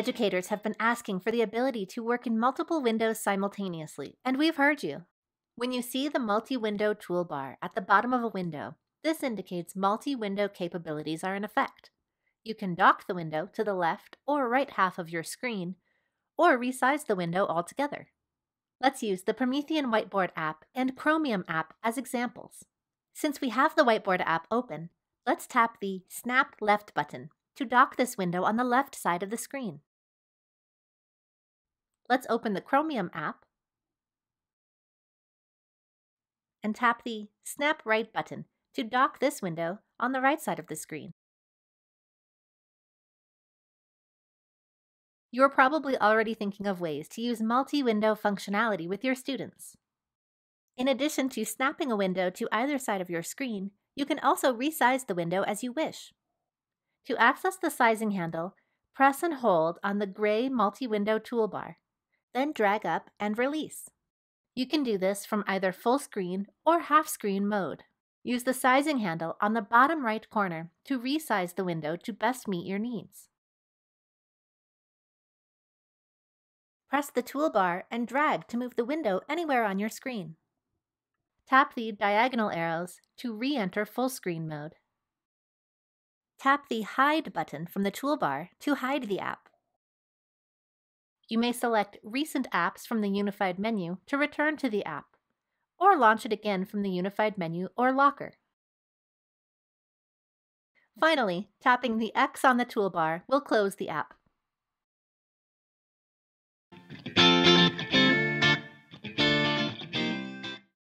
Educators have been asking for the ability to work in multiple windows simultaneously, and we've heard you. When you see the multi-window toolbar at the bottom of a window, this indicates multi-window capabilities are in effect. You can dock the window to the left or right half of your screen, or resize the window altogether. Let's use the Promethean Whiteboard app and Chromium app as examples. Since we have the Whiteboard app open, let's tap the Snap Left button to dock this window on the left side of the screen. Let's open the Chromium app and tap the Snap Right button to dock this window on the right side of the screen. You're probably already thinking of ways to use multi-window functionality with your students. In addition to snapping a window to either side of your screen, you can also resize the window as you wish. To access the sizing handle, press and hold on the gray multi-window toolbar, then drag up and release. You can do this from either full screen or half screen mode. Use the sizing handle on the bottom right corner to resize the window to best meet your needs. Press the toolbar and drag to move the window anywhere on your screen. Tap the diagonal arrows to re-enter full screen mode. Tap the Hide button from the toolbar to hide the app. You may select Recent Apps from the Unified menu to return to the app, or launch it again from the Unified menu or Locker. Finally, tapping the X on the toolbar will close the app.